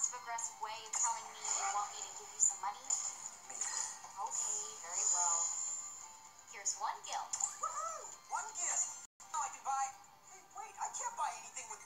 passive-aggressive way of telling me you want me to give you some money? Okay, very well. Here's one gil. Woohoo! One gil. Now I can buy... Hey, wait, I can't buy anything with